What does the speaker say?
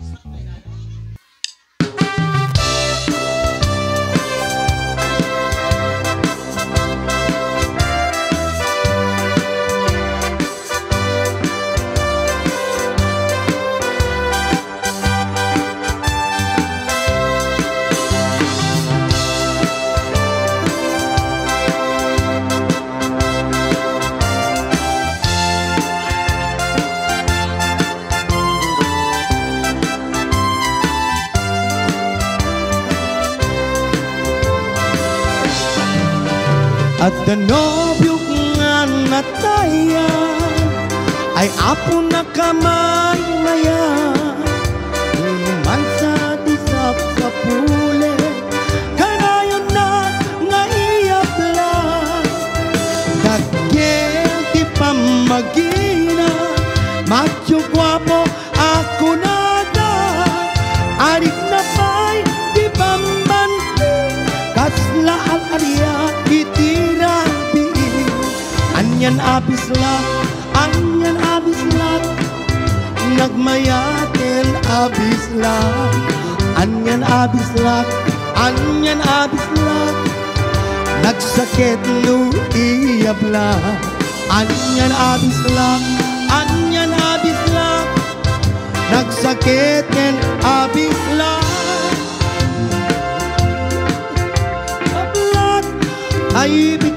すごいな。At danobyo nga natayan Ay apo na kamay mayan Numan sa disap sa pule Kanayon na nga iaplas Dagyel di pamagina Macho guwapo yan abis lang, ang yan abis lang Nagmayatin abis lang Anyan abis lang, anyan abis lang Nagsakit luiyab lang Anyan abis lang, anyan abis lang Nagsakitin abis lang Abis lang, ay ibig